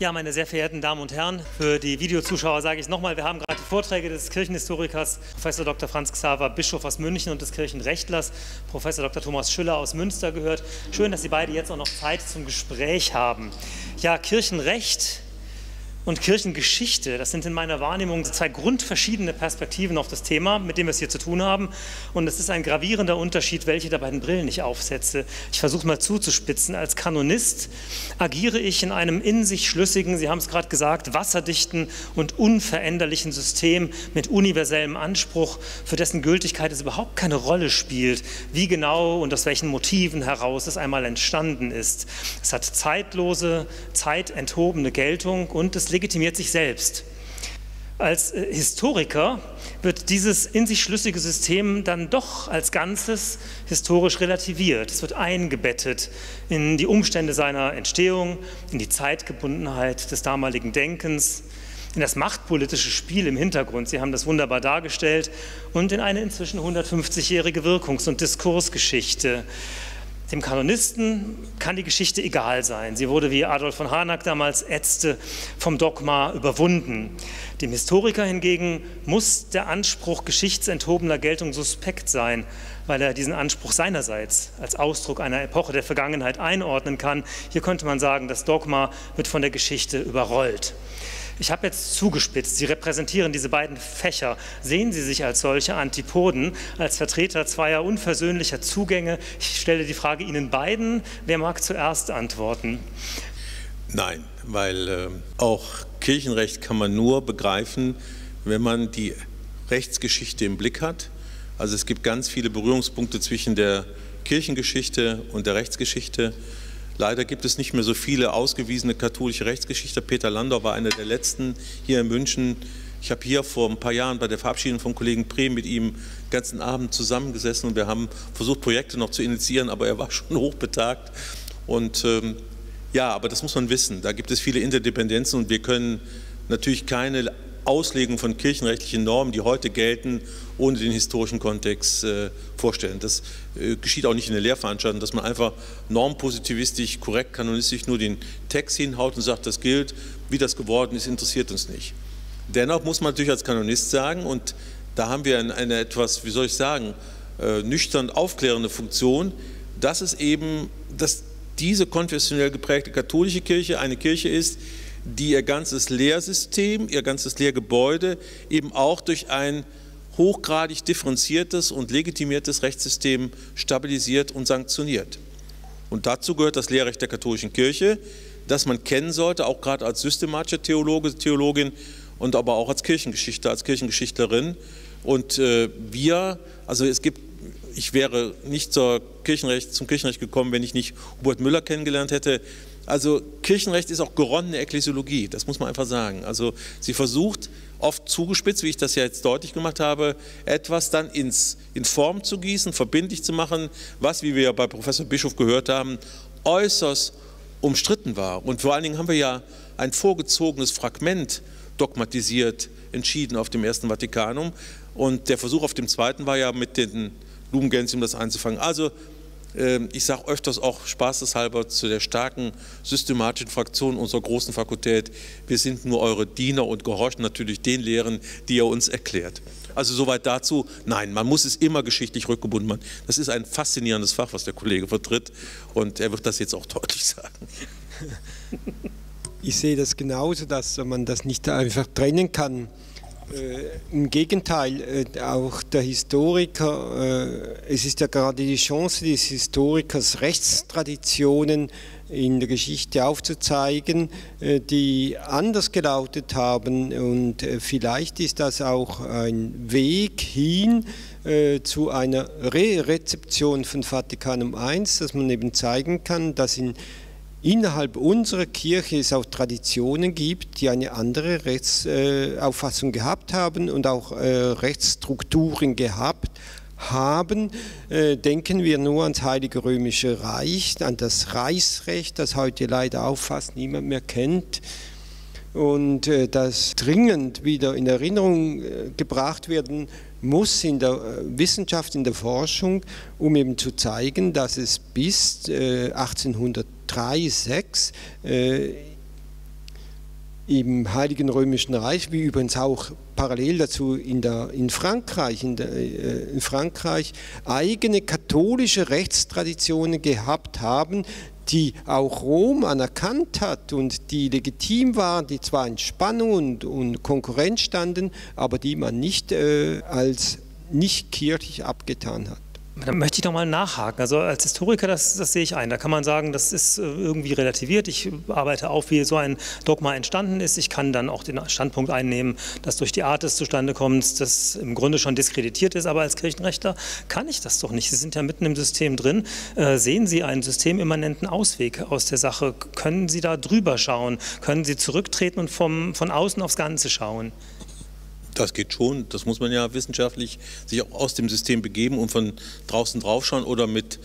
Ja, meine sehr verehrten Damen und Herren, für die Videozuschauer sage ich nochmal, wir haben gerade die Vorträge des Kirchenhistorikers Professor Dr. Franz Xaver Bischof aus München und des Kirchenrechtlers Professor Dr. Thomas Schüller aus Münster gehört. Schön, dass Sie beide jetzt auch noch Zeit zum Gespräch haben. Ja, Kirchenrecht und Kirchengeschichte. Das sind in meiner Wahrnehmung zwei grundverschiedene Perspektiven auf das Thema, mit dem wir es hier zu tun haben. Und es ist ein gravierender Unterschied, welche der beiden Brillen ich aufsetze. Ich versuche mal zuzuspitzen. Als Kanonist agiere ich in einem in sich schlüssigen, Sie haben es gerade gesagt, wasserdichten und unveränderlichen System mit universellem Anspruch, für dessen Gültigkeit es überhaupt keine Rolle spielt, wie genau und aus welchen Motiven heraus es einmal entstanden ist. Es hat zeitlose, zeitenthobene Geltung und es legitimiert sich selbst. Als äh, Historiker wird dieses in sich schlüssige System dann doch als Ganzes historisch relativiert. Es wird eingebettet in die Umstände seiner Entstehung, in die Zeitgebundenheit des damaligen Denkens, in das machtpolitische Spiel im Hintergrund. Sie haben das wunderbar dargestellt und in eine inzwischen 150-jährige Wirkungs- und Diskursgeschichte. Dem Kanonisten kann die Geschichte egal sein. Sie wurde, wie Adolf von Harnack damals ätzte, vom Dogma überwunden. Dem Historiker hingegen muss der Anspruch geschichtsenthobener Geltung suspekt sein, weil er diesen Anspruch seinerseits als Ausdruck einer Epoche der Vergangenheit einordnen kann. Hier könnte man sagen, das Dogma wird von der Geschichte überrollt. Ich habe jetzt zugespitzt, Sie repräsentieren diese beiden Fächer. Sehen Sie sich als solche Antipoden, als Vertreter zweier unversöhnlicher Zugänge? Ich stelle die Frage Ihnen beiden. Wer mag zuerst antworten? Nein, weil äh, auch Kirchenrecht kann man nur begreifen, wenn man die Rechtsgeschichte im Blick hat. Also es gibt ganz viele Berührungspunkte zwischen der Kirchengeschichte und der Rechtsgeschichte. Leider gibt es nicht mehr so viele ausgewiesene katholische Rechtsgeschichte. Peter Landau war einer der letzten hier in München. Ich habe hier vor ein paar Jahren bei der Verabschiedung vom Kollegen Prehm mit ihm den ganzen Abend zusammengesessen und wir haben versucht, Projekte noch zu initiieren, aber er war schon hochbetagt. Und ähm, ja, aber das muss man wissen. Da gibt es viele Interdependenzen und wir können natürlich keine Auslegung von kirchenrechtlichen Normen, die heute gelten, ohne den historischen Kontext äh, vorstellen. Das äh, geschieht auch nicht in der Lehrveranstaltung, dass man einfach normpositivistisch, korrekt, kanonistisch nur den Text hinhaut und sagt, das gilt. Wie das geworden ist, interessiert uns nicht. Dennoch muss man natürlich als Kanonist sagen, und da haben wir eine, eine etwas, wie soll ich sagen, äh, nüchtern aufklärende Funktion, dass es eben, dass diese konfessionell geprägte katholische Kirche eine Kirche ist, die ihr ganzes Lehrsystem, ihr ganzes Lehrgebäude eben auch durch ein hochgradig differenziertes und legitimiertes Rechtssystem stabilisiert und sanktioniert. Und dazu gehört das Lehrrecht der katholischen Kirche, das man kennen sollte, auch gerade als systematische Theologe, Theologin und aber auch als Kirchengeschichte, als Kirchengeschichtlerin. Und äh, wir, also es gibt, ich wäre nicht zur Kirchenrecht, zum Kirchenrecht gekommen, wenn ich nicht Hubert Müller kennengelernt hätte, also Kirchenrecht ist auch geronnene Ekklesiologie, das muss man einfach sagen. Also sie versucht oft zugespitzt, wie ich das ja jetzt deutlich gemacht habe, etwas dann ins, in Form zu gießen, verbindlich zu machen, was, wie wir ja bei Professor Bischof gehört haben, äußerst umstritten war. Und vor allen Dingen haben wir ja ein vorgezogenes Fragment dogmatisiert entschieden auf dem Ersten Vatikanum. Und der Versuch auf dem Zweiten war ja mit den Lumengentium das einzufangen. Also ähm, ich sage öfters auch spaßeshalber zu der starken systematischen Fraktion unserer großen Fakultät, wir sind nur eure Diener und gehorchen natürlich den Lehren, die ihr uns erklärt. Also soweit dazu. Nein, man muss es immer geschichtlich rückgebunden machen. Das ist ein faszinierendes Fach, was der Kollege vertritt und er wird das jetzt auch deutlich sagen. Ich sehe das genauso, dass man das nicht einfach trennen kann Im Gegenteil, äh, auch der Historiker, äh, es ist ja gerade die Chance des Historikers, Rechtstraditionen in der Geschichte aufzuzeigen, äh, die anders gelautet haben. Und äh, vielleicht ist das auch ein Weg hin äh, zu einer Re-Rezeption von Vatikanum I, dass man eben zeigen kann, dass in innerhalb unserer Kirche es auch Traditionen gibt, die eine andere Rechtsauffassung gehabt haben und auch äh, Rechtsstrukturen gehabt haben. Äh, denken wir nur ans Heilige Römische Reich, an das Reichsrecht, das heute leider auch fast niemand mehr kennt und äh, das dringend wieder in Erinnerung gebracht werden muss in der Wissenschaft, in der Forschung, um eben zu zeigen, dass es bis 1800 3,6 äh, im Heiligen Römischen Reich, wie übrigens auch parallel dazu in, der, in, Frankreich, in, der, äh, in Frankreich, eigene katholische Rechtstraditionen gehabt haben, die auch Rom anerkannt hat und die legitim waren, die zwar in Spannung und, und Konkurrenz standen, aber die man nicht äh, als nicht kirchlich abgetan hat. Da möchte ich noch mal nachhaken. Also als Historiker, das, das, sehe ich ein. Da kann man sagen, das ist äh, irgendwie relativiert. Ich arbeite auf, wie so ein Dogma entstanden ist. Ich kann dann auch den Standpunkt einnehmen, dass durch die Art des Zustandekommens das im Grunde schon diskreditiert ist. Aber als Kirchenrechter kann ich das doch nicht. Sie sind ja mitten im System drin. Äh, sehen Sie einen systemimmanenten Ausweg aus der Sache? Können Sie da drüber schauen? Können Sie zurücktreten und vom, von außen aufs Ganze schauen? Das geht schon. Das muss man ja wissenschaftlich sich auch aus dem System begeben und von draußen draufschauen oder mit,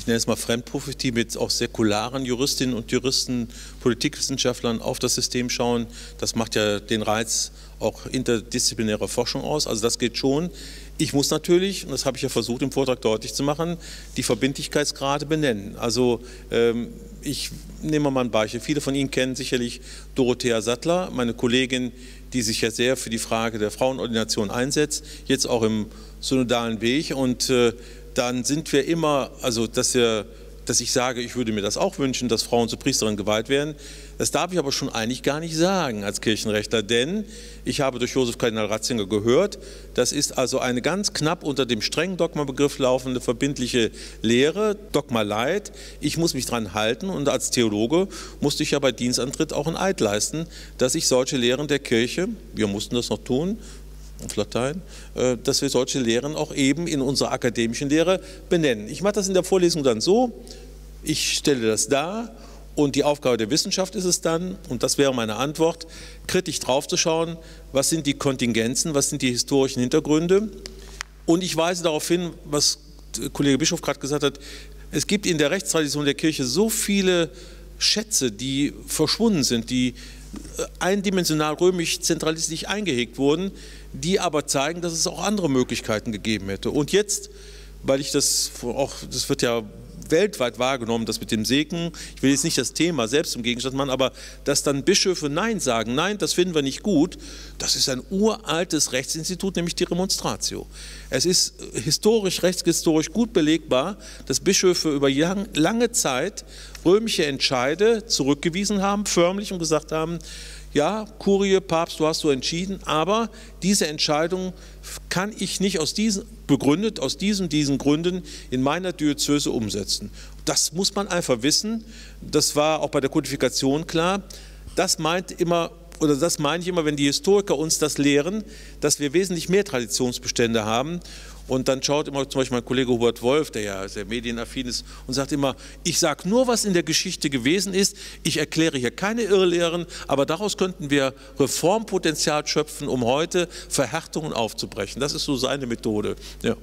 ich nenne es mal Fremdprophetie, mit auch säkularen Juristinnen und Juristen, Politikwissenschaftlern auf das System schauen. Das macht ja den Reiz auch interdisziplinärer Forschung aus. Also das geht schon. Ich muss natürlich, und das habe ich ja versucht im Vortrag deutlich zu machen, die Verbindlichkeitsgrade benennen. Also ähm, ich nehme mal ein Beispiel. Viele von Ihnen kennen sicherlich Dorothea Sattler, meine Kollegin, die sich ja sehr für die Frage der Frauenordination einsetzt, jetzt auch im synodalen Weg. Und äh, dann sind wir immer, also dass, wir, dass ich sage, ich würde mir das auch wünschen, dass Frauen zu Priesterinnen geweiht werden. Das darf ich aber schon eigentlich gar nicht sagen als Kirchenrechtler, denn ich habe durch Josef Kardinal Ratzinger gehört, das ist also eine ganz knapp unter dem strengen Dogmabegriff laufende verbindliche Lehre, Dogma Light. Ich muss mich daran halten und als Theologe musste ich ja bei Dienstantritt auch ein Eid leisten, dass ich solche Lehren der Kirche, wir mussten das noch tun, auf Latein, äh, dass wir solche Lehren auch eben in unserer akademischen Lehre benennen. Ich mache das in der Vorlesung dann so, ich stelle das dar und die Aufgabe der Wissenschaft ist es dann, und das wäre meine Antwort, kritisch draufzuschauen, was sind die Kontingenzen, was sind die historischen Hintergründe. Und ich weise darauf hin, was Kollege Bischof gerade gesagt hat, es gibt in der Rechtstradition der Kirche so viele Schätze, die verschwunden sind, die äh, eindimensional römisch zentralistisch eingehegt wurden, die aber zeigen, dass es auch andere Möglichkeiten gegeben hätte. Und jetzt, weil ich das auch, das wird ja weltweit wahrgenommen, das mit dem Segen. Ich will jetzt nicht das Thema selbst im Gegenstand machen, aber dass dann Bischöfe Nein sagen, nein, das finden wir nicht gut, das ist ein uraltes Rechtsinstitut, nämlich die Remonstratio. Es ist historisch, rechtshistorisch gut belegbar, dass Bischöfe über lange Zeit römische Entscheide zurückgewiesen haben, förmlich und gesagt haben, ja, Kurie, Papst, du hast so entschieden, aber diese Entscheidung kann ich nicht aus diesen, begründet aus diesen, diesen Gründen in meiner Diözese umsetzen. Das muss man einfach wissen. Das war auch bei der Kodifikation klar. Das meint immer oder das meine ich immer, wenn die Historiker uns das lehren, dass wir wesentlich mehr Traditionsbestände haben und dann schaut immer zum Beispiel mein Kollege Hubert Wolf, der ja sehr medienaffin ist, und sagt immer, ich sage nur, was in der Geschichte gewesen ist. Ich erkläre hier keine Irrlehren, aber daraus könnten wir Reformpotenzial schöpfen, um heute Verhärtungen aufzubrechen. Das ist so seine Methode. Ja.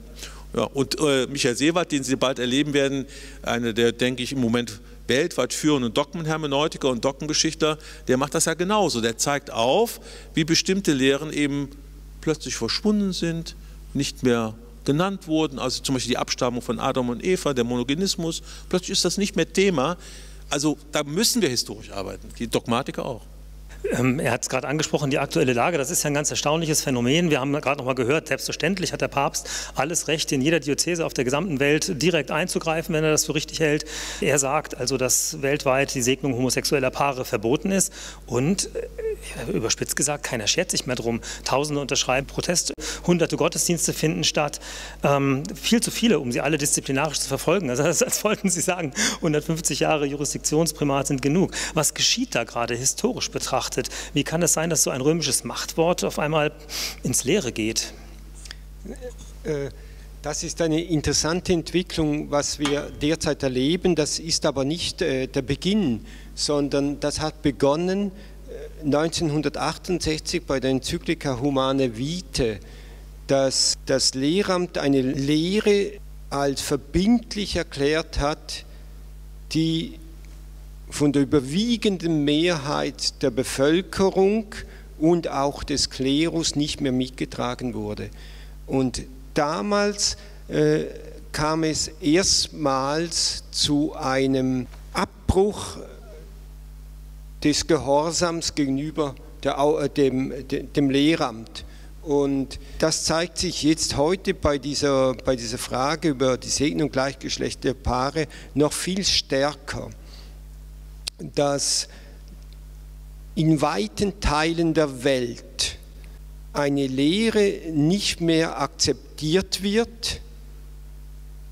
Ja, und äh, Michael Seewald, den Sie bald erleben werden, einer der, denke ich, im Moment weltweit führenden Dogmenhermeneutiker und Dogmengeschichter, der macht das ja genauso. Der zeigt auf, wie bestimmte Lehren eben plötzlich verschwunden sind, nicht mehr genannt wurden, also zum Beispiel die Abstammung von Adam und Eva, der Monogenismus, plötzlich ist das nicht mehr Thema. Also da müssen wir historisch arbeiten, die Dogmatiker auch. Ähm, er hat es gerade angesprochen, die aktuelle Lage, das ist ja ein ganz erstaunliches Phänomen. Wir haben gerade noch mal gehört, selbstverständlich hat der Papst alles Recht, in jeder Diözese auf der gesamten Welt direkt einzugreifen, wenn er das für richtig hält. Er sagt also, dass weltweit die Segnung homosexueller Paare verboten ist und äh, überspitzt gesagt, keiner schert sich mehr drum. Tausende unterschreiben Proteste, hunderte Gottesdienste finden statt, ähm, viel zu viele, um sie alle disziplinarisch zu verfolgen. Also als, wollten Sie sagen, 150 Jahre Jurisdiktionsprimat sind genug. Was geschieht da gerade historisch betrachtet? Betrachtet. Wie kann es sein, dass so ein römisches Machtwort auf einmal ins Leere geht? Äh, das ist eine interessante Entwicklung, was wir derzeit erleben. Das ist aber nicht äh, der Beginn, sondern das hat begonnen 1968 äh, bei der Enzyklika Humane Vitae, dass das Lehramt eine Lehre als verbindlich erklärt hat, die von der überwiegenden Mehrheit der Bevölkerung und auch des Klerus nicht mehr mitgetragen wurde. Und damals äh, kam es erstmals zu einem Abbruch des Gehorsams gegenüber der, dem, dem Lehramt. Und das zeigt sich jetzt heute bei dieser, bei dieser Frage über die Segnung gleichgeschlechtlicher Paare noch viel stärker, dass in weiten Teilen der Welt eine Lehre nicht mehr akzeptiert wird,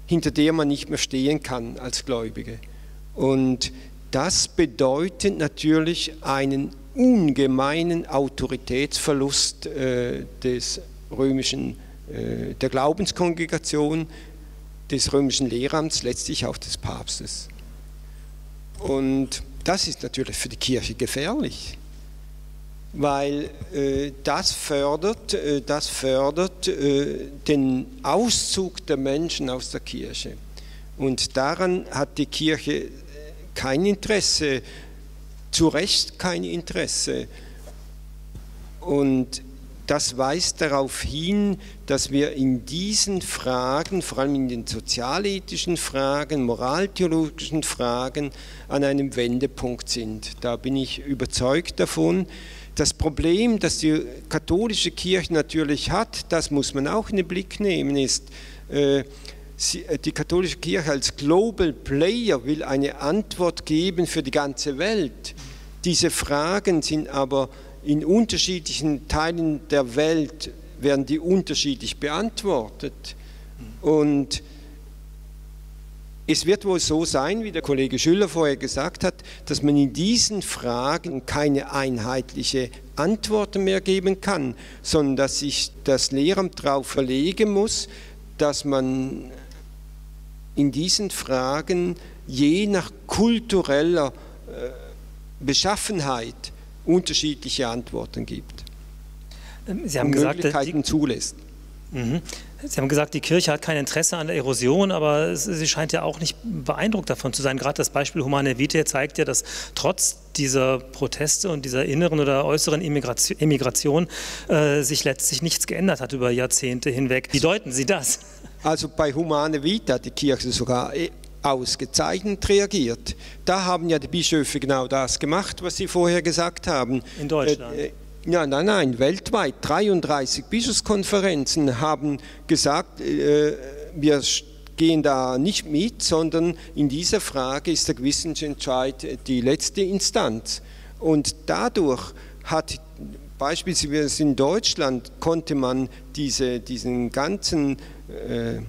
hinter der man nicht mehr stehen kann als Gläubige. Und das bedeutet natürlich einen ungemeinen Autoritätsverlust äh, des römischen, äh, der Glaubenskongregation, des römischen Lehramts, letztlich auch des Papstes. Und das ist natürlich für die Kirche gefährlich, weil äh, das fördert, äh, das fördert äh, den Auszug der Menschen aus der Kirche. Und daran hat die Kirche kein Interesse, zu Recht kein Interesse. Und das weist darauf hin, dass wir in diesen Fragen, vor allem in den sozialethischen Fragen, moraltheologischen Fragen, an einem Wendepunkt sind. Da bin ich überzeugt davon. Das Problem, das die katholische Kirche natürlich hat, das muss man auch in den Blick nehmen, ist, äh, die katholische Kirche als Global Player will eine Antwort geben für die ganze Welt. Diese Fragen sind aber in unterschiedlichen Teilen der Welt werden die unterschiedlich beantwortet. Und es wird wohl so sein, wie der Kollege Schüller vorher gesagt hat, dass man in diesen Fragen keine einheitliche Antwort mehr geben kann, sondern dass sich das Lehramt darauf verlegen muss, dass man in diesen Fragen je nach kultureller äh, Beschaffenheit unterschiedliche Antworten gibt. Ähm, Sie haben gesagt, Möglichkeiten die, zulässt. Mhm. Sie haben gesagt, die Kirche hat kein Interesse an der Erosion, aber sie scheint ja auch nicht beeindruckt davon zu sein. Gerade das Beispiel Humane Vitae zeigt ja, dass trotz dieser Proteste und dieser inneren oder äußeren Emigration, Emigration äh, sich letztlich nichts geändert hat über Jahrzehnte hinweg. Wie deuten Sie das? Also bei Humane Vitae hat die Kirche sogar äh, ausgezeichnet reagiert. Da haben ja die Bischöfe genau das gemacht, was Sie vorher gesagt haben. In Deutschland? Äh, äh ja, nein, nein, weltweit. 33 Bischofskonferenzen haben gesagt, äh, wir gehen da nicht mit, sondern in dieser Frage ist der Gewissensentscheid die letzte Instanz. Und dadurch hat beispielsweise in Deutschland konnte man diese, diesen ganzen äh,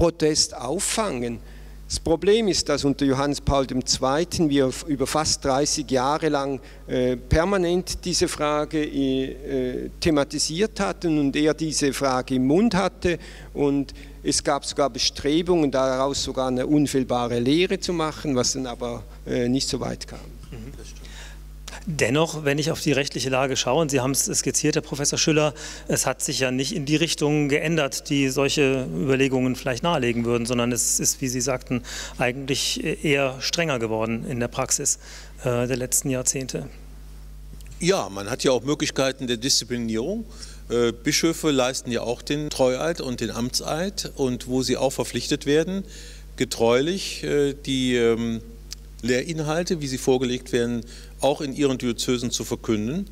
Protest auffangen. Das Problem ist, dass unter Johannes Paul II. wir über fast 30 Jahre lang äh, permanent diese Frage äh, thematisiert hatten und er diese Frage im Mund hatte und es gab sogar Bestrebungen, daraus sogar eine unfehlbare Lehre zu machen, was dann aber äh, nicht so weit kam. Dennoch, wenn ich auf die rechtliche Lage schaue, und Sie haben es skizziert, Herr Professor Schüller, es hat sich ja nicht in die Richtung geändert, die solche Überlegungen vielleicht nahelegen würden, sondern es ist, wie Sie sagten, eigentlich eher strenger geworden in der Praxis äh, der letzten Jahrzehnte. Ja, man hat ja auch Möglichkeiten der Disziplinierung. Äh, Bischöfe leisten ja auch den Treueid und den Amtseid und wo sie auch verpflichtet werden, getreulich äh, die ähm, Lehrinhalte, wie sie vorgelegt werden, auch in ihren Diözesen zu verkünden.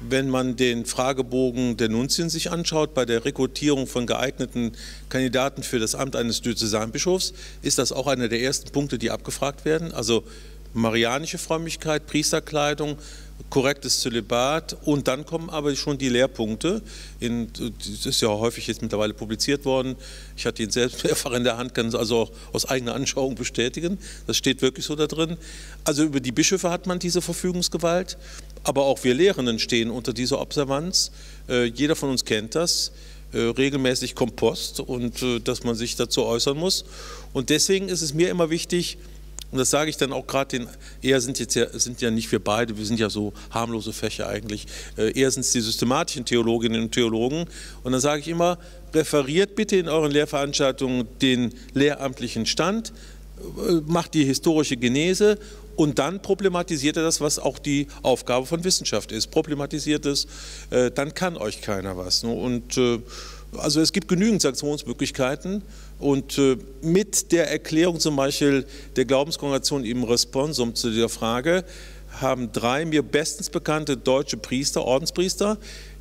Wenn man den Fragebogen der Nunzien sich anschaut, bei der Rekrutierung von geeigneten Kandidaten für das Amt eines Diözesanbischofs, ist das auch einer der ersten Punkte, die abgefragt werden. Also marianische Frömmigkeit, Priesterkleidung, korrektes Zölibat und dann kommen aber schon die Lehrpunkte. In, das ist ja häufig jetzt mittlerweile publiziert worden. Ich hatte ihn selbst mehrfach in der Hand, kann es also auch aus eigener Anschauung bestätigen. Das steht wirklich so da drin. Also über die Bischöfe hat man diese Verfügungsgewalt, aber auch wir Lehrenden stehen unter dieser Observanz. Äh, jeder von uns kennt das. Äh, regelmäßig Kompost und äh, dass man sich dazu äußern muss. Und deswegen ist es mir immer wichtig, und das sage ich dann auch gerade den, eher sind jetzt ja, sind ja nicht wir beide, wir sind ja so harmlose Fächer eigentlich, äh, eher sind es die systematischen Theologinnen und Theologen. Und dann sage ich immer, referiert bitte in euren Lehrveranstaltungen den lehramtlichen Stand, äh, macht die historische Genese und dann problematisiert er das, was auch die Aufgabe von Wissenschaft ist. Problematisiert es, äh, dann kann euch keiner was. Ne? Und äh, also es gibt genügend Sanktionsmöglichkeiten und äh, mit der Erklärung zum Beispiel der Glaubenskongregation im Responsum zu dieser Frage haben drei mir bestens bekannte deutsche Priester, Ordenspriester,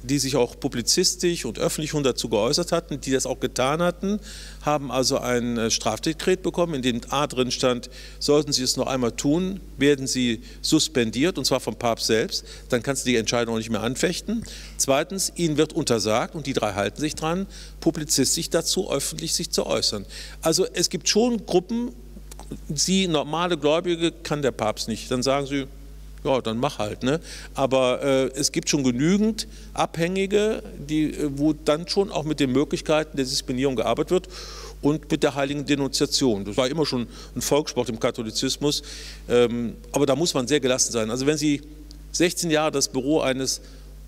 die sich auch publizistisch und öffentlich dazu geäußert hatten, die das auch getan hatten, haben also ein äh, Strafdekret bekommen, in dem A drin stand, sollten Sie es noch einmal tun, werden Sie suspendiert, und zwar vom Papst selbst, dann kannst du die Entscheidung auch nicht mehr anfechten. Zweitens, Ihnen wird untersagt, und die drei halten sich dran, publizistisch dazu öffentlich sich zu äußern. Also es gibt schon Gruppen, Sie normale Gläubige kann der Papst nicht. Dann sagen Sie, ja, dann mach halt. Ne? Aber äh, es gibt schon genügend Abhängige, die, äh, wo dann schon auch mit den Möglichkeiten der Suspendierung gearbeitet wird und mit der heiligen Denunziation. Das war immer schon ein Volkssport im Katholizismus, ähm, aber da muss man sehr gelassen sein. Also wenn Sie 16 Jahre das Büro eines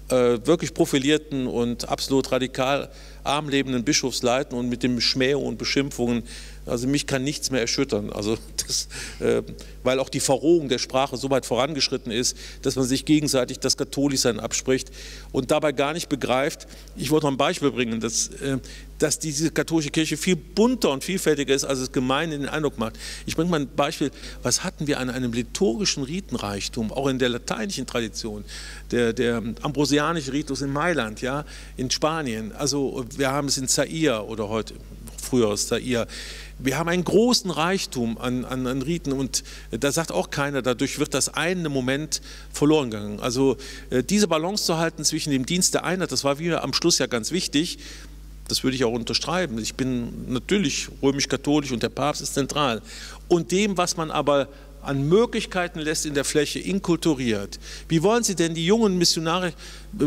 äh, wirklich profilierten und absolut radikal arm lebenden Bischofs leiten und mit den Schmähungen und Beschimpfungen also mich kann nichts mehr erschüttern. Also das, äh, weil auch die Verrohung der Sprache so weit vorangeschritten ist, dass man sich gegenseitig das Katholischsein abspricht und dabei gar nicht begreift. Ich wollte noch ein Beispiel bringen, dass, äh, dass diese katholische Kirche viel bunter und vielfältiger ist, als es gemein den Eindruck macht. Ich bringe mal ein Beispiel. Was hatten wir an einem liturgischen Ritenreichtum, auch in der lateinischen Tradition, der, der ambrosianische Ritus in Mailand, ja, in Spanien. Also wir haben es in Zaire oder heute früher aus Zaire. Wir haben einen großen Reichtum an, an, an, Riten und da sagt auch keiner, dadurch wird das eine Moment verloren gegangen. Also äh, diese Balance zu halten zwischen dem Dienst der Einheit, das war mir am Schluss ja ganz wichtig. Das würde ich auch unterschreiben. Ich bin natürlich römisch-katholisch und der Papst ist zentral. Und dem, was man aber an Möglichkeiten lässt in der Fläche, inkulturiert. Wie wollen Sie denn die jungen Missionare, äh,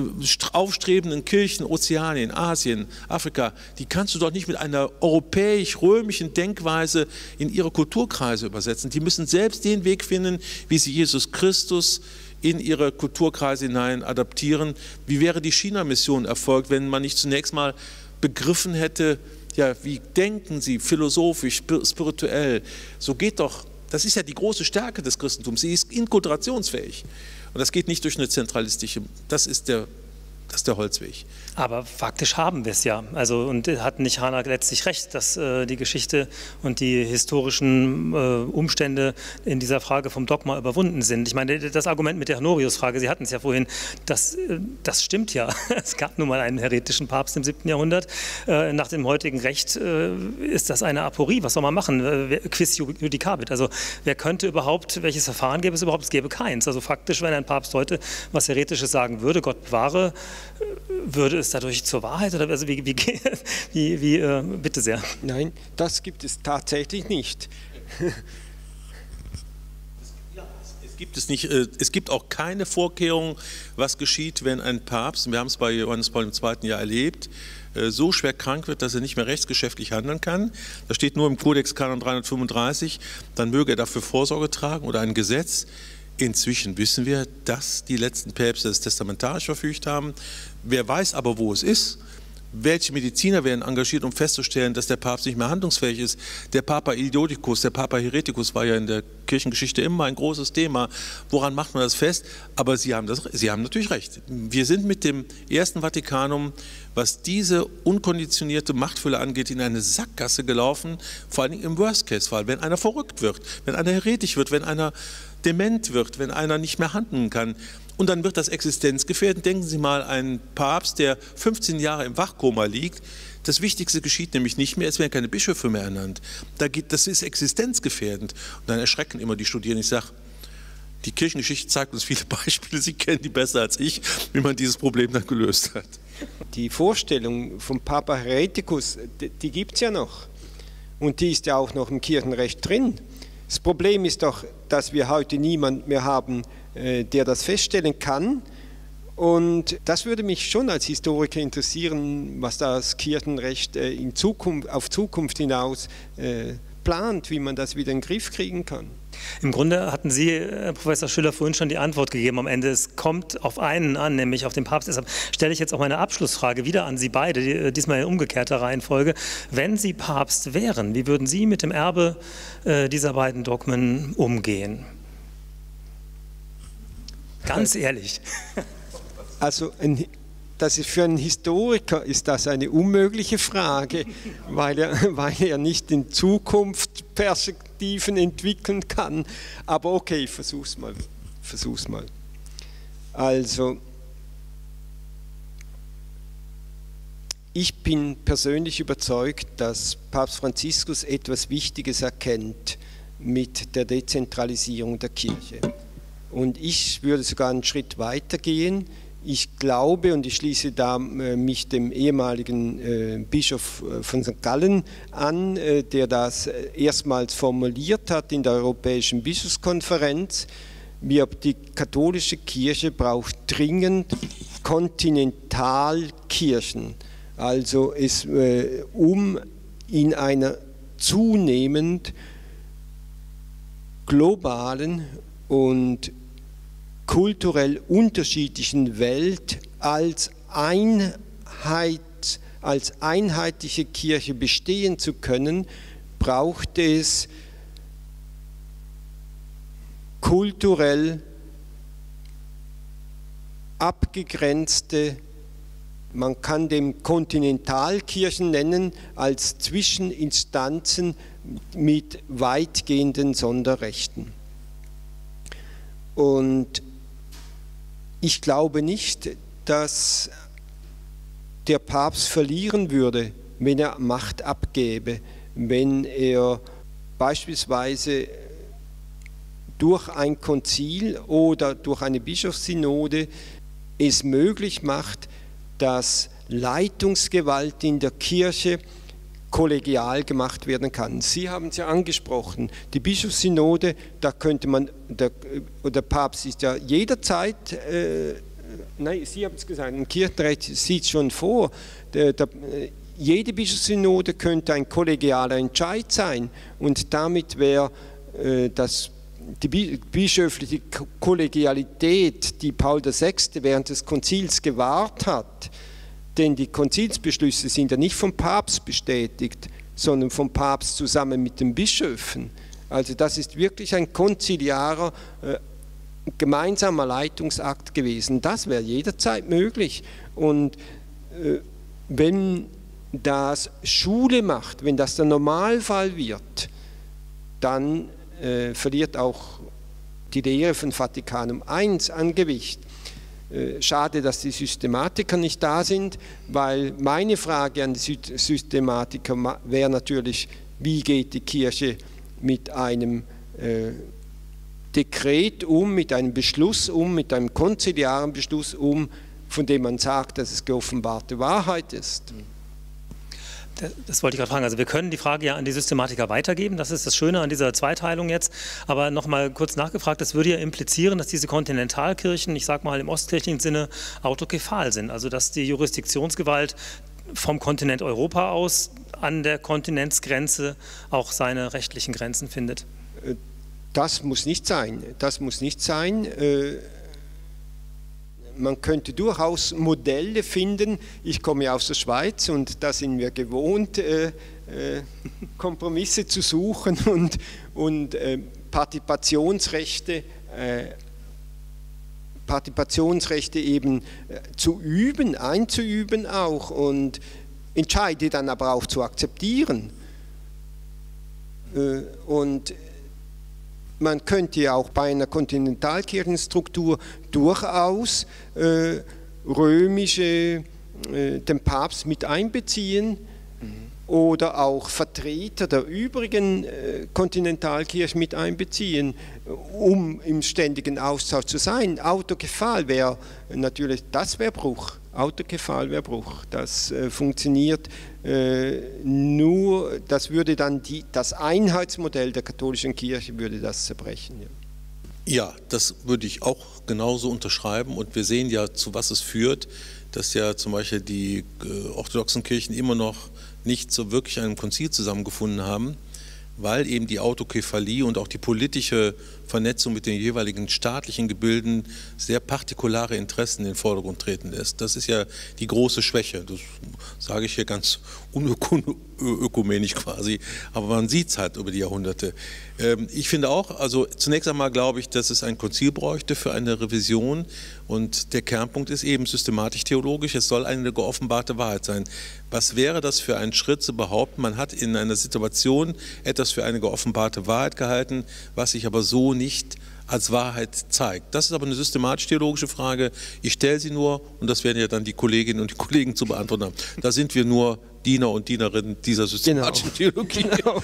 aufstrebenden Kirchen, Ozeanien, Asien, Afrika, die kannst du doch nicht mit einer europäisch-römischen Denkweise in ihre Kulturkreise übersetzen. Die müssen selbst den Weg finden, wie sie Jesus Christus in ihre Kulturkreise hinein adaptieren. Wie wäre die China-Mission erfolgt, wenn man nicht zunächst mal begriffen hätte, ja, wie denken Sie philosophisch, spirituell? So geht doch das ist ja die große Stärke des Christentums. Sie ist inkulturationsfähig. Und das geht nicht durch eine zentralistische, das ist der, das ist der Holzweg. Aber faktisch haben wir es ja. Also, und hat nicht Hana letztlich recht, dass äh, die Geschichte und die historischen äh, Umstände in dieser Frage vom Dogma überwunden sind. Ich meine, das Argument mit der Honorius-Frage, Sie hatten es ja vorhin, das, äh, das stimmt ja. Es gab nun mal einen heretischen Papst im 7. Jahrhundert. Äh, nach dem heutigen Recht äh, ist das eine Aporie. Was soll man machen? Äh, quis judicabit. Also, wer könnte überhaupt, welches Verfahren gäbe es überhaupt? Es gäbe keins. Also, faktisch, wenn ein Papst heute was Heretisches sagen würde, Gott bewahre, würde es dadurch zur Wahrheit? Oder also wie, wie, wie, wie äh, bitte sehr. Nein, das gibt es tatsächlich nicht. Es gibt es nicht. Äh, es gibt auch keine Vorkehrung, was geschieht, wenn ein Papst, wir haben es bei Johannes Paul II. ja erlebt, äh, so schwer krank wird, dass er nicht mehr rechtsgeschäftlich handeln kann. Das steht nur im Kodex Kanon 335. Dann möge er dafür Vorsorge tragen oder ein Gesetz. Inzwischen wissen wir, dass die letzten Päpste das testamentarisch verfügt haben. Wer weiß aber, wo es ist, welche Mediziner werden engagiert, um festzustellen, dass der Papst nicht mehr handlungsfähig ist. Der Papa Idioticus, der Papa Heretikus war ja in der Kirchengeschichte immer ein großes Thema. Woran macht man das fest? Aber Sie haben, das, Sie haben natürlich recht. Wir sind mit dem Ersten Vatikanum, was diese unkonditionierte Machtfülle angeht, in eine Sackgasse gelaufen, vor allem im Worst-Case-Fall, wenn einer verrückt wird, wenn einer heretisch wird, wenn einer dement wird, wenn einer nicht mehr handeln kann. Und dann wird das existenzgefährdend. Denken Sie mal, ein Papst, der 15 Jahre im Wachkoma liegt, das Wichtigste geschieht nämlich nicht mehr, es werden keine Bischöfe mehr ernannt. Das ist existenzgefährdend. Und dann erschrecken immer die Studierenden. Ich sage, die Kirchengeschichte zeigt uns viele Beispiele, Sie kennen die besser als ich, wie man dieses Problem dann gelöst hat. Die Vorstellung vom Papa Hereticus, die, gibt es ja noch. Und die ist ja auch noch im Kirchenrecht drin. Das Problem ist doch, dass wir heute niemanden mehr haben, der das feststellen kann. Und das würde mich schon als Historiker interessieren, was das Kirchenrecht äh, in Zukunft, auf Zukunft hinaus äh, plant, wie man das wieder in den Griff kriegen kann. Im Grunde hatten Sie, Herr Professor Schüller, vorhin schon die Antwort gegeben am Ende. Es kommt auf einen an, nämlich auf den Papst. Deshalb stelle ich jetzt auch meine Abschlussfrage wieder an Sie beide, diesmal in umgekehrter Reihenfolge. Wenn Sie Papst wären, wie würden Sie mit dem Erbe äh, dieser beiden Dogmen umgehen? Ganz ehrlich. Also ein das ist für einen Historiker ist das eine unmögliche Frage, weil er, weil er nicht in Zukunft Perspektiven entwickeln kann. Aber okay, es mal. versuch's mal. Also, ich bin persönlich überzeugt, dass Papst Franziskus etwas Wichtiges erkennt mit der Dezentralisierung der Kirche. Und ich würde sogar einen Schritt weiter gehen. Ich glaube, und ich schließe da äh, mich dem ehemaligen äh, Bischof äh, von St. Gallen an, der das erstmals formuliert hat in der Europäischen Bischofskonferenz, die katholische Kirche braucht dringend Kontinentalkirchen, also es, um in einer zunehmend globalen und kulturell unterschiedlichen Welt als Einheit, als einheitliche Kirche bestehen zu können, braucht es kulturell abgegrenzte, man kann dem Kontinentalkirchen nennen, als Zwischeninstanzen mit weitgehenden Sonderrechten. Und ich glaube nicht, dass der Papst verlieren würde, wenn er Macht abgäbe, wenn er beispielsweise durch ein Konzil oder durch eine Bischofssynode es möglich macht, dass Leitungsgewalt in der Kirche kollegial gemacht werden kann. Sie haben es ja angesprochen, die Bischofssynode, da könnte man, der, der Papst ist ja jederzeit, äh, nein, Sie haben es gesagt, im Kirchenrecht sieht es schon vor, der, der, jede Bischofssynode könnte ein kollegialer Entscheid sein und damit wäre äh, die bischöfliche Kollegialität, die Paul VI. während des Konzils gewahrt hat, denn die Konzilsbeschlüsse sind ja nicht vom Papst bestätigt, sondern vom Papst zusammen mit den Bischöfen. Also das ist wirklich ein konziliarer, äh, gemeinsamer Leitungsakt gewesen. Das wäre jederzeit möglich. Und äh, wenn das Schule macht, wenn das der Normalfall wird, dann äh, verliert auch die Lehre von Vatikanum I an Gewicht. Äh, schade, dass die Systematiker nicht da sind, weil meine Frage an die Systematiker wäre natürlich, wie geht die Kirche mit einem äh, Dekret um, mit einem Beschluss um, mit einem konziliaren Beschluss um, von dem man sagt, dass es geoffenbarte Wahrheit ist. Das wollte ich gerade fragen. Also wir können die Frage ja an die Systematiker weitergeben. Das ist das Schöne an dieser Zweiteilung jetzt. Aber nochmal kurz nachgefragt, das würde ja implizieren, dass diese Kontinentalkirchen, ich sage mal im ostkirchlichen Sinne, autokephal sind. Also dass die Jurisdiktionsgewalt vom Kontinent Europa aus an der Kontinentsgrenze auch seine rechtlichen Grenzen findet. Das muss nicht sein. Das muss nicht sein. Äh, man könnte durchaus Modelle finden. Ich komme ja aus der Schweiz und da sind wir gewohnt, äh, äh, Kompromisse zu suchen und, und äh, Partizipationsrechte, äh, Partizipationsrechte eben äh, zu üben, einzuüben auch und Entscheide dann aber auch zu akzeptieren. Äh, und man könnte ja auch bei einer Kontinentalkirchenstruktur durchaus äh, römische, äh, den Papst mit einbeziehen mhm. oder auch Vertreter der übrigen äh, Kontinentalkirche mit einbeziehen, um im ständigen Austausch zu sein. Autokephal wäre natürlich, das wäre Bruch. Autokephal wäre Bruch. Das äh, funktioniert äh, nur, das würde dann die, das Einheitsmodell der katholischen Kirche würde das zerbrechen. Ja. Ja, das würde ich auch genauso unterschreiben und wir sehen ja, zu was es führt, dass ja zum Beispiel die äh, orthodoxen Kirchen immer noch nicht so wirklich einem Konzil zusammengefunden haben weil eben die Autokephalie und auch die politische Vernetzung mit den jeweiligen staatlichen Gebilden sehr partikulare Interessen in den Vordergrund treten lässt. Das ist ja die große Schwäche. Das sage ich hier ganz unökumenisch quasi, aber man sieht es halt über die Jahrhunderte. Ähm, ich finde auch, also zunächst einmal glaube ich, dass es ein Konzil bräuchte für eine Revision und der Kernpunkt ist eben systematisch-theologisch, es soll eine geoffenbarte Wahrheit sein. Was wäre das für ein Schritt zu behaupten, man hat in einer Situation etwas für eine geoffenbarte Wahrheit gehalten, was sich aber so nicht als Wahrheit zeigt. Das ist aber eine systematisch-theologische Frage. Ich stelle sie nur, und das werden ja dann die Kolleginnen und die Kollegen zu beantworten haben. Da sind wir nur Diener und Dienerinnen dieser systematischen genau. Theologie. Genau.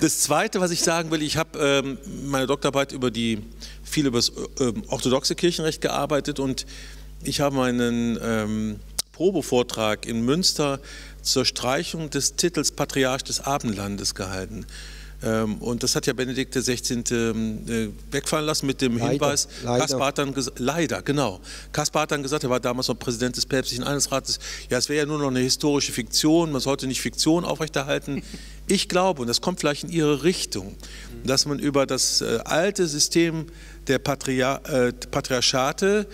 Das Zweite, was ich sagen will, ich habe ähm, meine Doktorarbeit über die, viel über das äh, orthodoxe Kirchenrecht gearbeitet und ich habe meinen ähm, Probevortrag in Münster zur Streichung des Titels Patriarch des Abendlandes gehalten. Ähm, und das hat ja Benedikt XVI. Ähm, äh, wegfallen lassen mit dem leider, Hinweis, leider. Kaspar hat dann leider, genau. Kaspar hat dann gesagt, er war damals noch Präsident des päpstlichen Einheitsrates, ja, es wäre ja nur noch eine historische Fiktion, man sollte nicht Fiktion aufrechterhalten. Ich glaube, und das kommt vielleicht in Ihre Richtung, dass man über das äh, alte System der Patriar äh, Patriarchate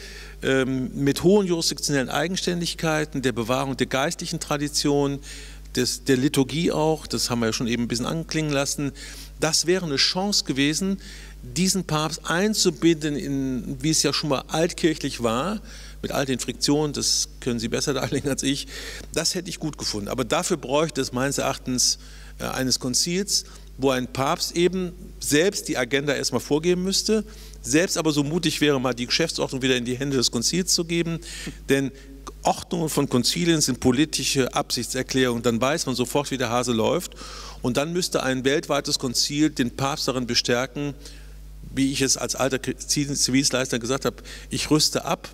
ähm, mit hohen jurisdiktionellen Eigenständigkeiten, der Bewahrung der geistlichen Tradition, des, der Liturgie auch, das haben wir ja schon eben ein bisschen anklingen lassen, das wäre eine Chance gewesen, diesen Papst einzubinden, in, wie es ja schon mal altkirchlich war, mit all den Friktionen, das können Sie besser darlegen als ich, das hätte ich gut gefunden. Aber dafür bräuchte es meines Erachtens äh, eines Konzils, wo ein Papst eben selbst die Agenda erstmal vorgeben müsste, selbst aber so mutig wäre, mal die Geschäftsordnung wieder in die Hände des Konzils zu geben, denn Ordnungen von Konzilien sind politische Absichtserklärungen, dann weiß man sofort, wie der Hase läuft. Und dann müsste ein weltweites Konzil den Papst darin bestärken, wie ich es als alter Zivildienstleister gesagt habe, ich rüste ab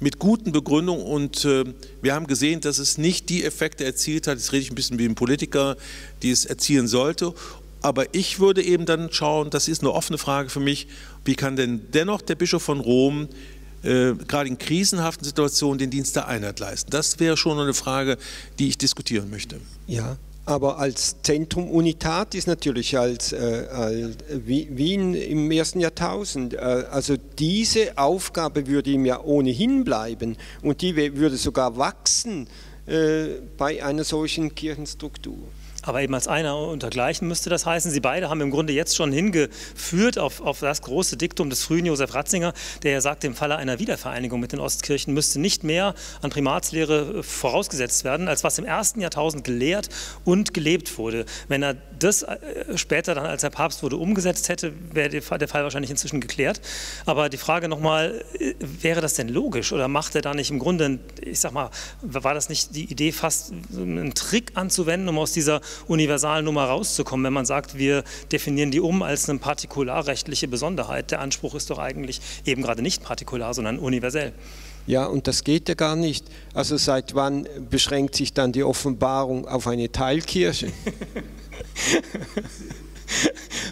mit guten Begründungen und äh, wir haben gesehen, dass es nicht die Effekte erzielt hat, jetzt rede ich ein bisschen wie ein Politiker, die es erzielen sollte. Aber ich würde eben dann schauen, das ist eine offene Frage für mich, wie kann denn dennoch der Bischof von Rom äh, gerade in krisenhaften Situationen den Dienst der Einheit leisten? Das wäre schon eine Frage, die ich diskutieren möchte. Ja, aber als Zentrum Unitat ist natürlich als, äh, als Wien im ersten Jahrtausend. Äh, also diese Aufgabe würde ihm ja ohnehin bleiben und die würde sogar wachsen äh, bei einer solchen Kirchenstruktur aber eben als einer untergleichen müsste das heißen. Sie beide haben im Grunde jetzt schon hingeführt auf, auf das große Diktum des frühen Josef Ratzinger, der ja sagt, im Falle einer Wiedervereinigung mit den Ostkirchen müsste nicht mehr an Primatslehre äh, vorausgesetzt werden, als was im ersten Jahrtausend gelehrt und gelebt wurde. Wenn er das äh, später dann, als er Papst wurde, umgesetzt hätte, wäre der Fall wahrscheinlich inzwischen geklärt. Aber die Frage nochmal, äh, wäre das denn logisch oder macht er da nicht im Grunde, ich sag mal, war das nicht die Idee, fast einen Trick anzuwenden, um aus dieser Universalnummer rauszukommen, wenn man sagt, wir definieren die um als eine partikularrechtliche Besonderheit. Der Anspruch ist doch eigentlich eben gerade nicht partikular, sondern universell. Ja, und das geht ja gar nicht. Also seit wann beschränkt sich dann die Offenbarung auf eine Teilkirche?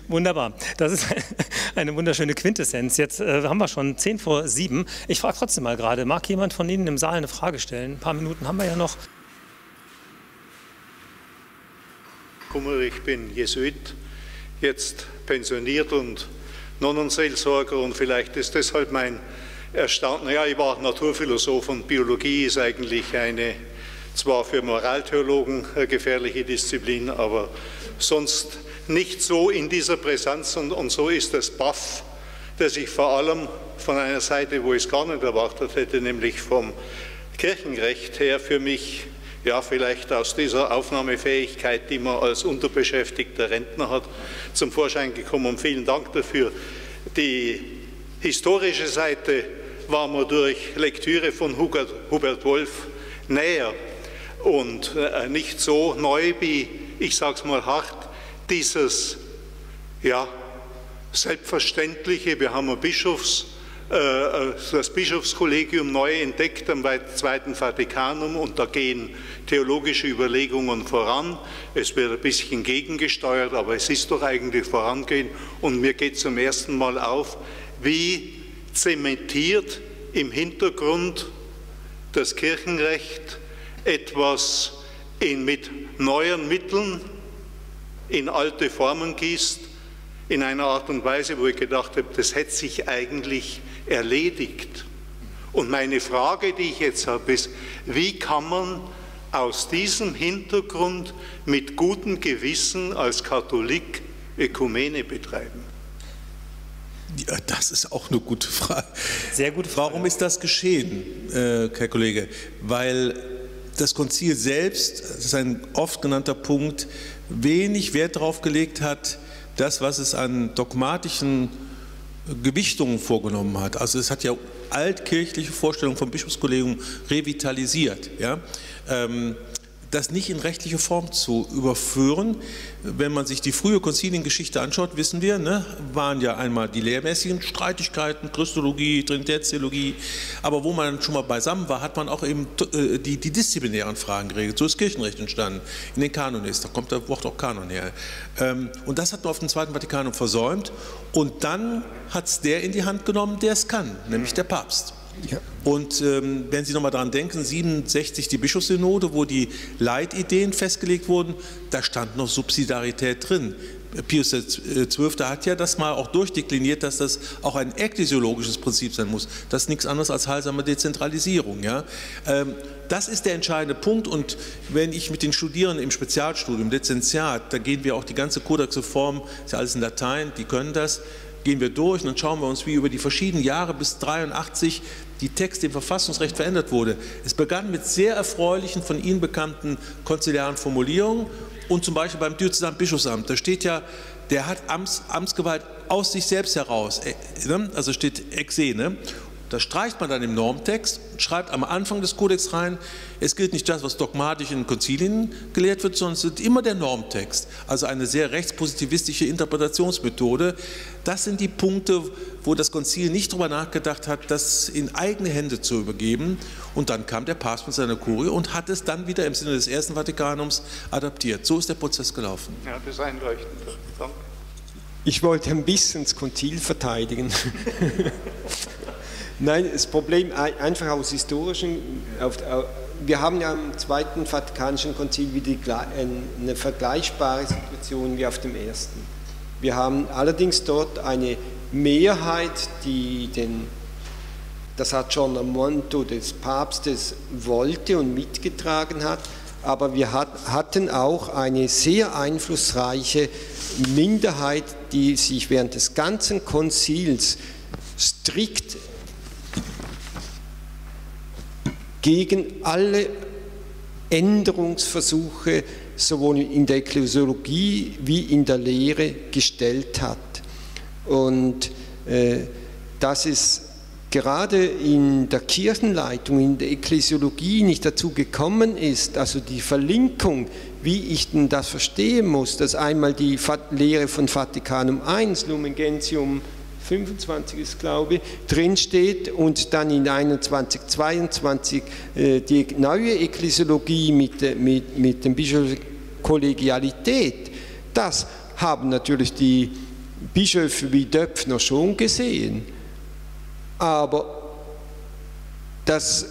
Wunderbar. Das ist eine wunderschöne Quintessenz. Jetzt äh, haben wir schon 10 vor 7. Ich frage trotzdem mal gerade, mag jemand von Ihnen im Saal eine Frage stellen? Ein paar Minuten haben wir ja noch. Kummer, ich bin Jesuit, jetzt pensioniert und Nonnenseelsorger und vielleicht ist deshalb mein Erstaunen, ja, ich war Naturphilosoph und Biologie ist eigentlich eine zwar für Moraltheologen gefährliche Disziplin, aber sonst nicht so in dieser Brisanz und, und so ist das Baff, der sich vor allem von einer Seite, wo ich es gar nicht erwartet hätte, nämlich vom Kirchenrecht her für mich ja, vielleicht aus dieser Aufnahmefähigkeit, die man als unterbeschäftigter Rentner hat, zum Vorschein gekommen. Vielen Dank dafür. Die historische Seite war mir durch Lektüre von Hubert, Hubert Wolf näher und äh, nicht so neu wie, ich sage es mal hart, dieses ja, Selbstverständliche. Wir haben ein Bischofs das Bischofskollegium neu entdeckt am Zweiten Vatikanum und da gehen theologische Überlegungen voran. Es wird ein bisschen gegengesteuert, aber es ist doch eigentlich vorangehen und mir geht zum ersten Mal auf, wie zementiert im Hintergrund das Kirchenrecht etwas in, mit neuen Mitteln in alte Formen gießt, in einer Art und Weise, wo ich gedacht habe, das hätte sich eigentlich erledigt. Und meine Frage, die ich jetzt habe, ist, wie kann man aus diesem Hintergrund mit gutem Gewissen als Katholik Ökumene betreiben? Ja, das ist auch eine gute Frage. Sehr gute Frage. Warum ist das geschehen, äh, Herr Kollege? Weil das Konzil selbst, das ist ein oft genannter Punkt, wenig Wert darauf gelegt hat, das, was es an dogmatischen Gewichtungen vorgenommen hat. Also es hat ja altkirchliche Vorstellungen vom Bischofskollegium revitalisiert. Ja? Ähm, das nicht in rechtliche Form zu überführen. Wenn man sich die frühe Konziliengeschichte anschaut, wissen wir, ne, waren ja einmal die lehrmäßigen Streitigkeiten, Christologie, Trinitätstheologie, aber wo man schon mal beisammen war, hat man auch eben äh, die, die disziplinären Fragen geregelt. So ist Kirchenrecht entstanden, in den Kanonis, da kommt das Wort auch Kanon her. Ähm, und das hat man auf dem Zweiten Vatikanum versäumt und dann hat es der in die Hand genommen, der es kann, nämlich der Papst. Ja. Und ähm, wenn Sie nochmal daran denken, 67 die Bischofssynode, wo die Leitideen festgelegt wurden, da stand noch Subsidiarität drin. Pius XII. hat ja das mal auch durchdekliniert, dass das auch ein ekklesiologisches Prinzip sein muss. Das ist nichts anderes als heilsame Dezentralisierung. Ja? Ähm, das ist der entscheidende Punkt und wenn ich mit den Studierenden im Spezialstudium, Lizenziat, da gehen wir auch die ganze Kodexreform, ist ja alles in Latein, die können das, gehen wir durch und dann schauen wir uns, wie über die verschiedenen Jahre bis 83 die Texte im Verfassungsrecht verändert wurde. Es begann mit sehr erfreulichen, von Ihnen bekannten konziliaren Formulierungen und zum Beispiel beim Diözesanen Bischofsamt, da steht ja, der hat Amts, Amtsgewalt aus sich selbst heraus, äh, ne? also steht ex se, ne? Das streicht man dann im Normtext, schreibt am Anfang des Kodex rein, es gilt nicht das, was dogmatisch in Konzilien gelehrt wird, sondern es wird immer der Normtext. Also eine sehr rechtspositivistische Interpretationsmethode. Das sind die Punkte, wo das Konzil nicht darüber nachgedacht hat, das in eigene Hände zu übergeben. Und dann kam der Papst mit seiner Kurie und hat es dann wieder im Sinne des Ersten Vatikanums adaptiert. So ist der Prozess gelaufen. Ja, das ist einleuchtend. Danke. Ich wollte ein bisschen das Konzil verteidigen. Nein, das Problem einfach aus historischen, auf, wir haben ja im Zweiten Vatikanischen Konzil wieder eine vergleichbare Situation wie auf dem Ersten. Wir haben allerdings dort eine Mehrheit, die den, das hat John Amonto des Papstes wollte und mitgetragen hat, aber wir hat, hatten auch eine sehr einflussreiche Minderheit, die sich während des ganzen Konzils strikt gegen alle Änderungsversuche sowohl in der Ekklesiologie wie in der Lehre gestellt hat. Und äh, dass es gerade in der Kirchenleitung, in der Ekklesiologie nicht dazu gekommen ist, also die Verlinkung, wie ich denn das verstehen muss, dass einmal die Lehre von Vatikanum I, Lumen Gentium 25 ist, glaube drinsteht und dann in 21, 22 äh, die neue Ekklesiologie mit, äh, mit, mit dem Bischof Kollegialität. Das haben natürlich die Bischöfe wie Döpfner schon gesehen. Aber das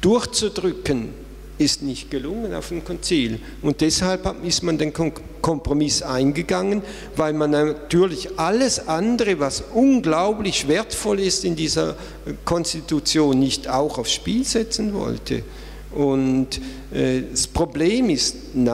durchzudrücken, ist nicht gelungen auf dem Konzil. Und deshalb ist man den Kompromiss eingegangen, weil man natürlich alles andere, was unglaublich wertvoll ist in dieser Konstitution, nicht auch aufs Spiel setzen wollte. Und äh, das Problem ist in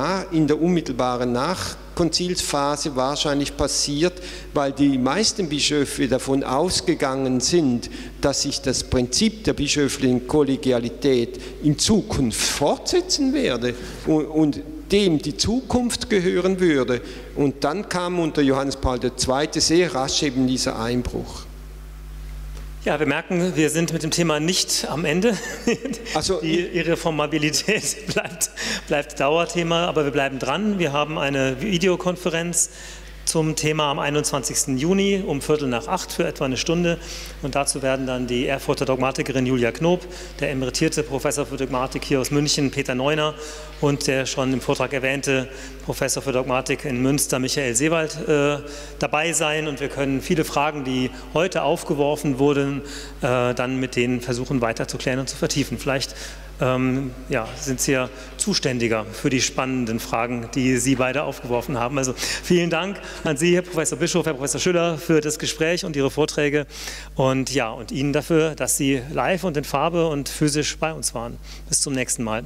der unmittelbaren Nachkonzilsphase wahrscheinlich passiert, weil die meisten Bischöfe davon ausgegangen sind, dass sich das Prinzip der bischöflichen Kollegialität in Zukunft fortsetzen werde und dem die Zukunft gehören würde. Und dann kam unter Johannes Paul II. sehr rasch eben dieser Einbruch. Ja, wir merken, wir sind mit dem Thema nicht am Ende. Also, Die Irreformabilität bleibt, bleibt Dauerthema, aber wir bleiben dran. Wir haben eine Videokonferenz zum Thema am 21. Juni um Viertel nach acht für etwa eine Stunde. Und dazu werden dann die Erfurter Dogmatikerin Julia Knob, der emeritierte Professor für Dogmatik hier aus München Peter Neuner und der schon im Vortrag erwähnte Professor für Dogmatik in Münster Michael Seewald äh, dabei sein. Und wir können viele Fragen, die heute aufgeworfen wurden, äh, dann mit denen versuchen weiterzuklären und zu vertiefen. Vielleicht ähm, ja, sind Sie zuständiger für die spannenden Fragen, die Sie beide aufgeworfen haben. Also vielen Dank an Sie, Herr Professor Bischof, Herr Professor Schüller, für das Gespräch und Ihre Vorträge und ja, und Ihnen dafür, dass Sie live und in Farbe und physisch bei uns waren. Bis zum nächsten Mal.